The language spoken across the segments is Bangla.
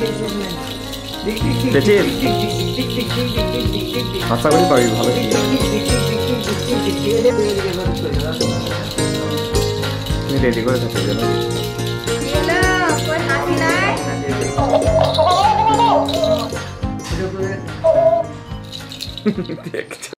Decil. Masa ini baru ভালো কি? তুমি রেডি করে থাকো জানো? দেখছো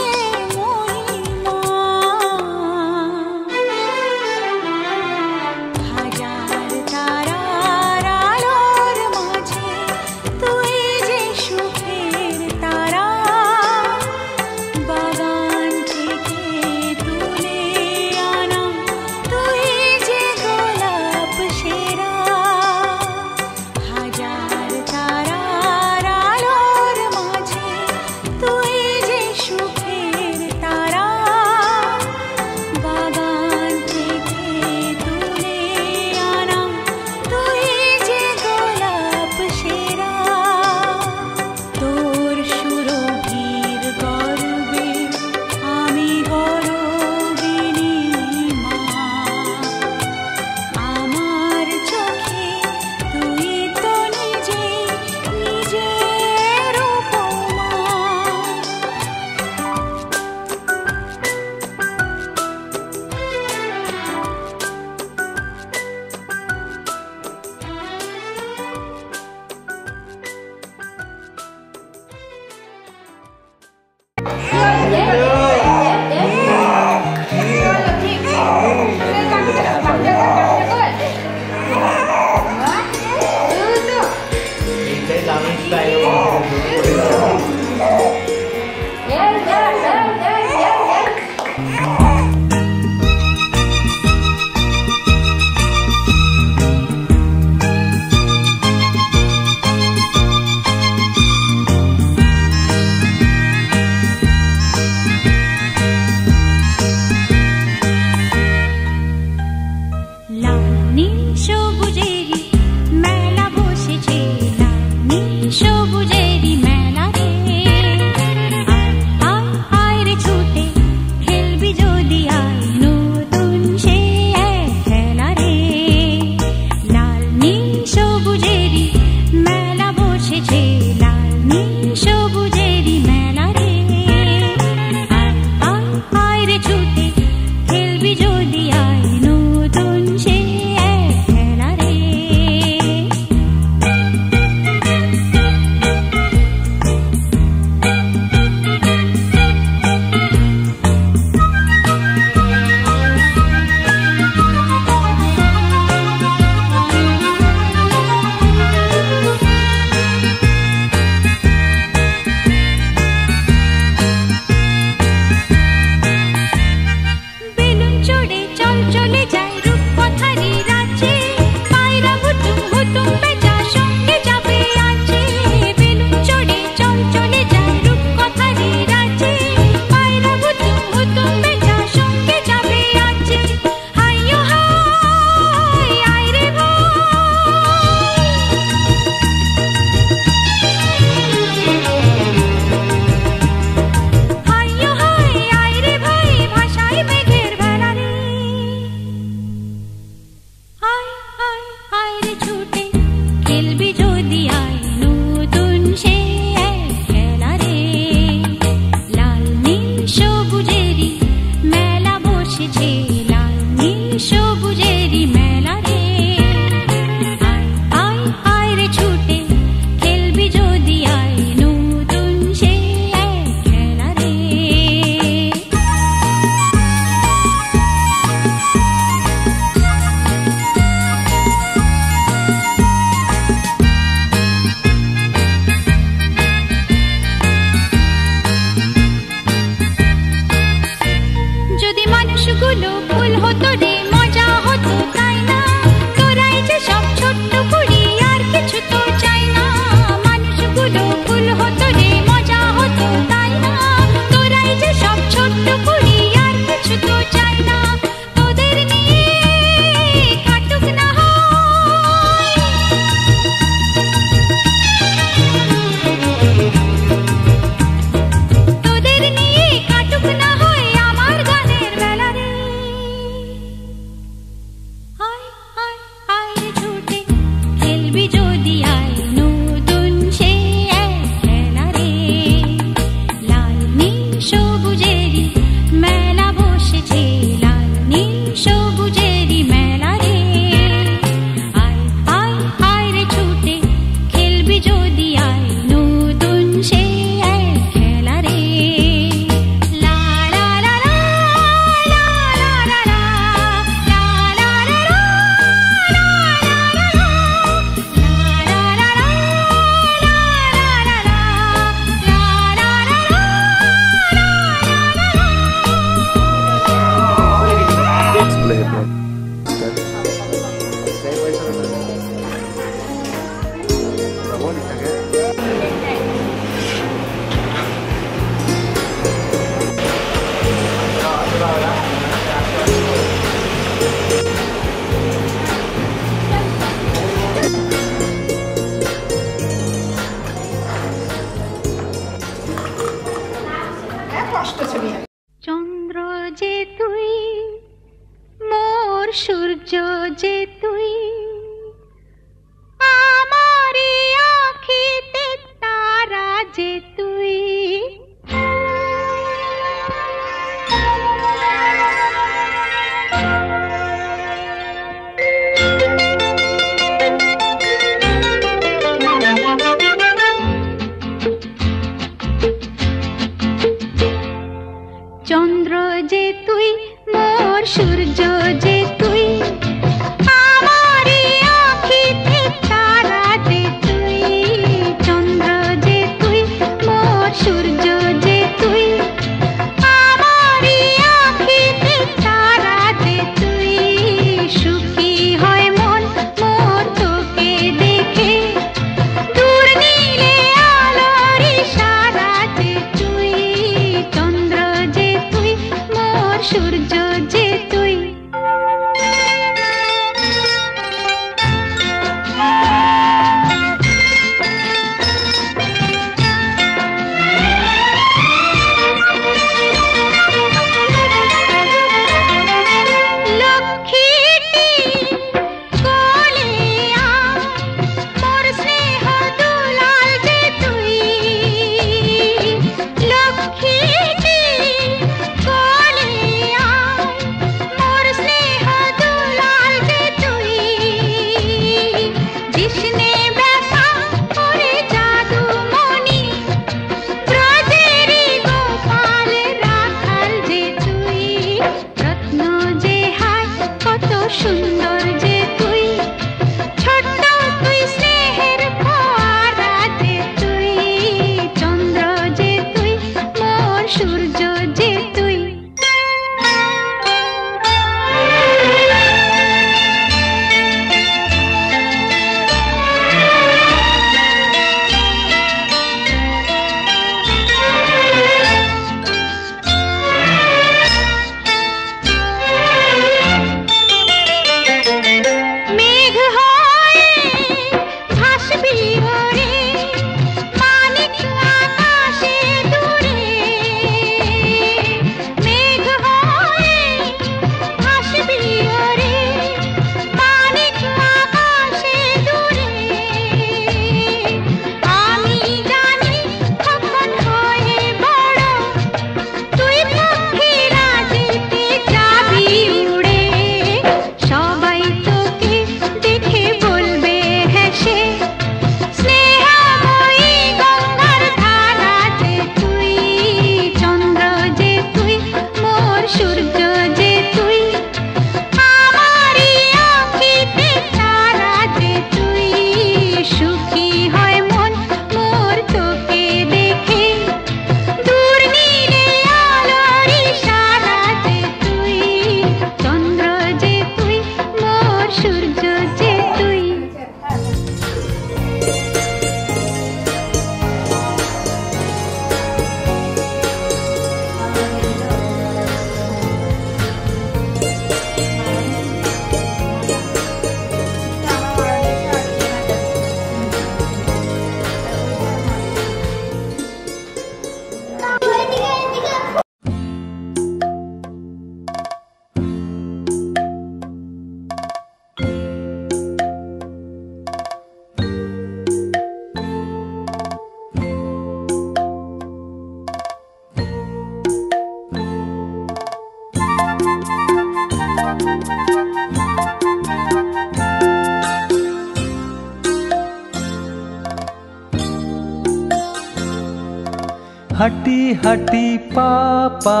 হাটি পাপা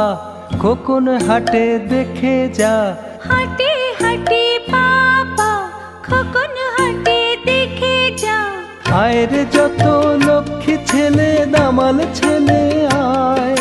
খোকন হাটে দেখে যা। হাটি হাঁটি পাপা খোকন হাটে দেখে যা। আয়ের যত লক্ষ্মী ছেলে দামাল ছেলে আয়।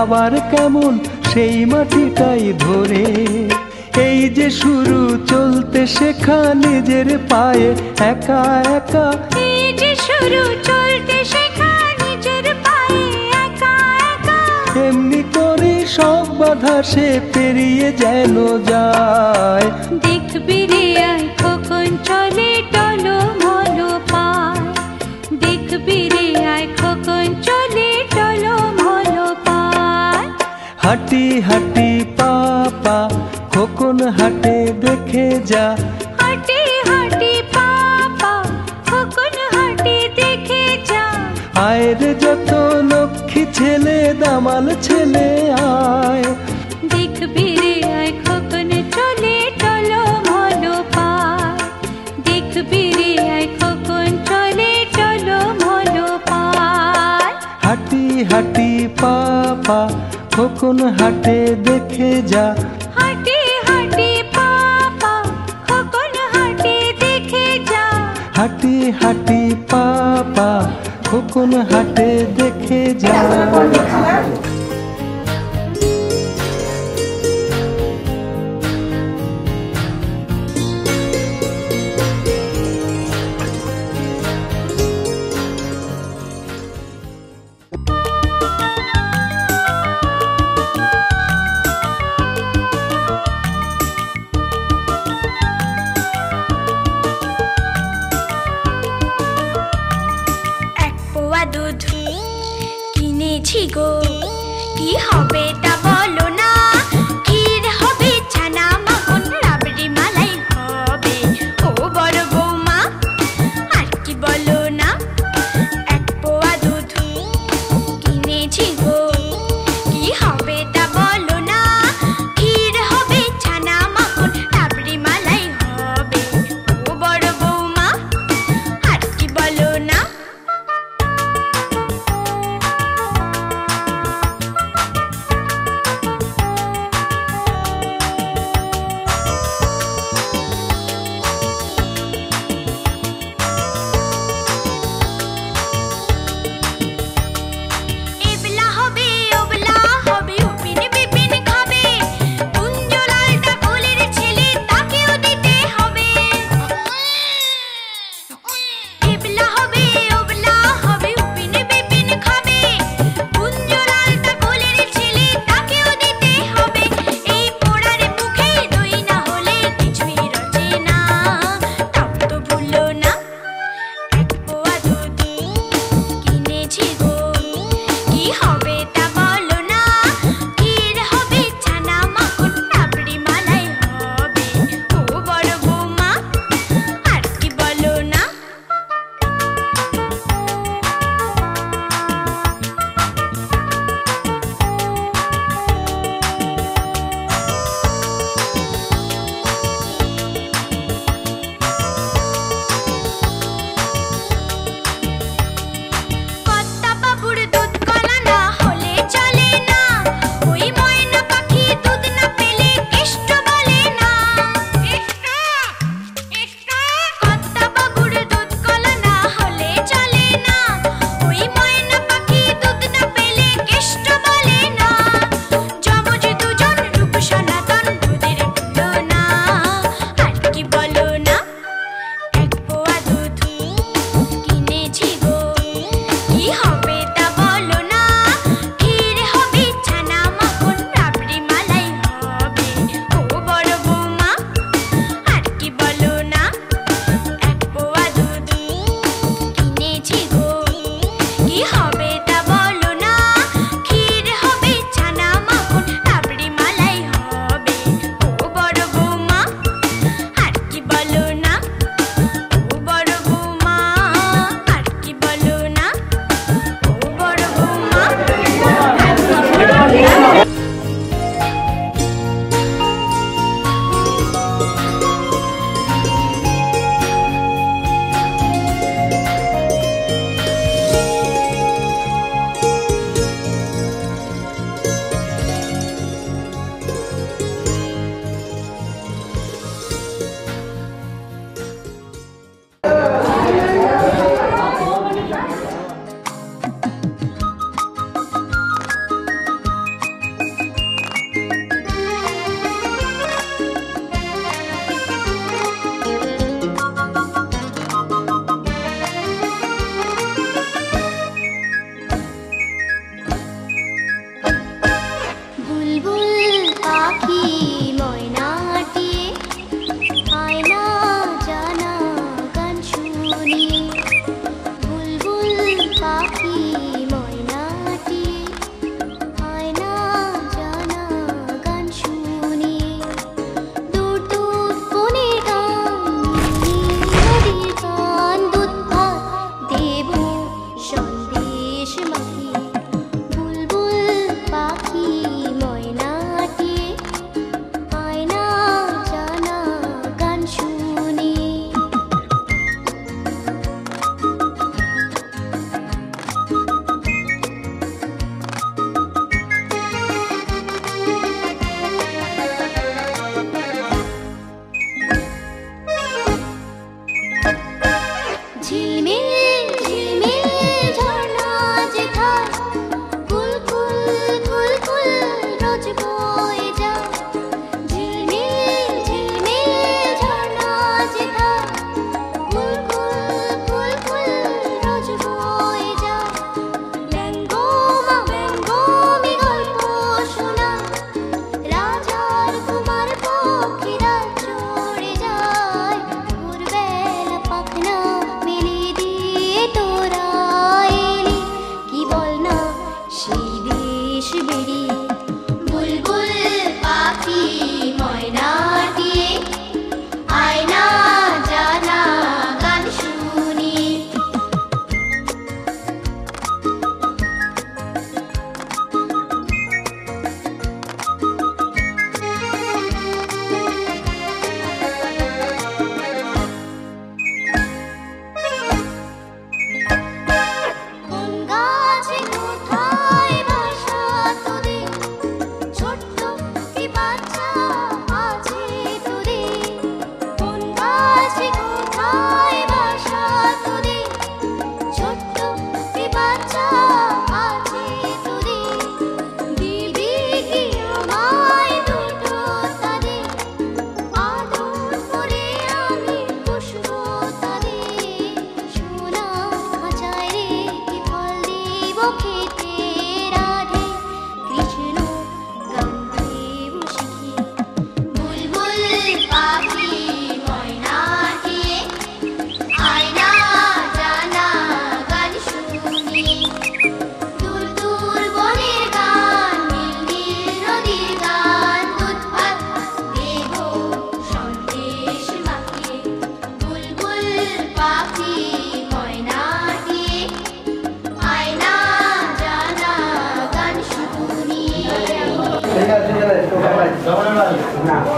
আবার কেমন সেই মাটিটাই ধরে। এই যে শুরু চলতে শেখা নিজের পায়ে একা একা। এই যে শুরু চলতে শেখা নিজের পায়ে একা একা। এমনি করে সব বাধা সে পেরিয়ে যেন যায়। দেখবি রে হাঁটি হাঁটি পাপা খোকন হাটে দেখে যা। হাঁটি হাঁটি পাপা খোকন হাটে দেখে যা। আয়ের যত লক্ষ্মী ছেলে দামাল ছেলে আয়। খোকন হাটে দেখে যা। হাটে হাটে পাপা খোকন হাটে দেখে যা। হাটে হাটে পাপা খোকন হাটে দেখে যা।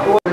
তুই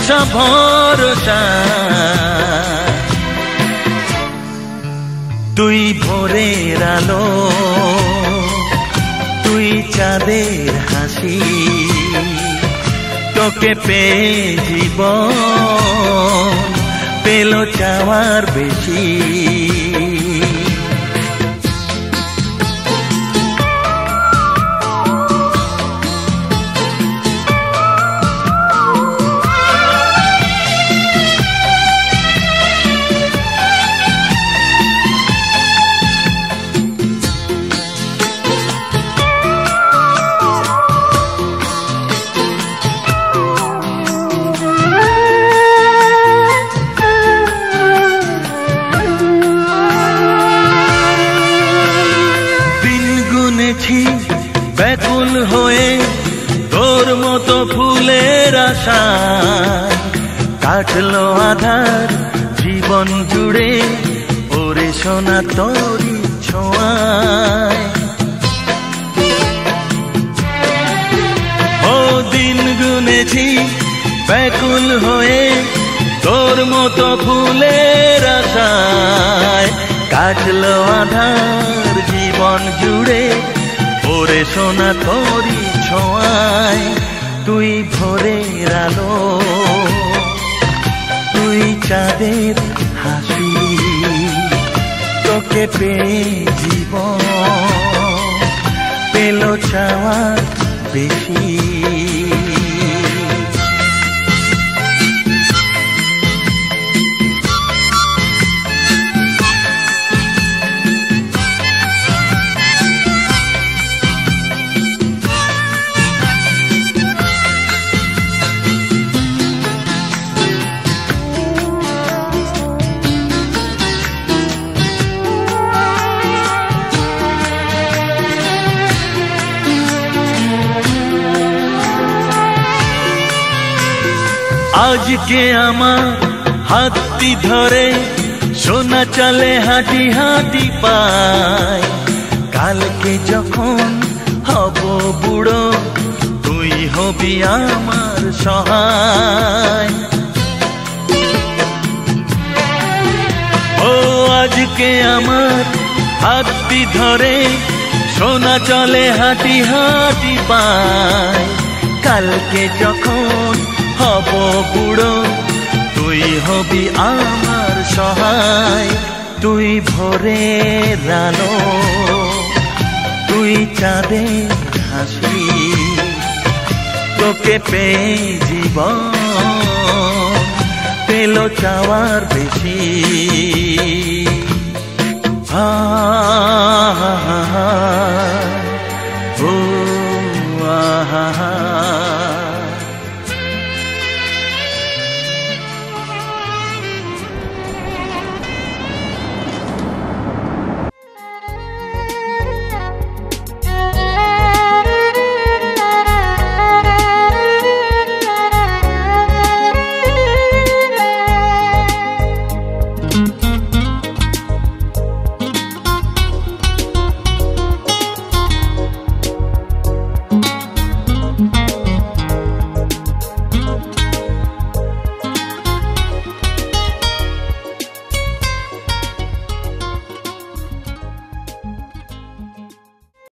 আশা ভরসা। তুই ভোরের আলো তুই চাঁদের হাসি তোকে পেয়ে জীবন পেল চাওয়ার বেশি। চাঁদের হাসি তোকে পেয়ে জীব পেল চাওয়া বেশি। আজকে আমার হাতটি ধরে, সোনা চলে হাঁটি হাঁটি পায়। কালকে যখন হব বুড়ো, তুই হবি আমার সহায়। ও আজকে আমার হাতটি ধরে, সোনা চলে হাঁটি হাঁটি পায়। কালকে যখন হব বুড়ো তুই হবি আমার সহায় তুই ভরে রানো তুই চাঁদে হাসি তোকে পেয়ে জীবন পেল চাওয়ার বেশি হা হা হা হা হা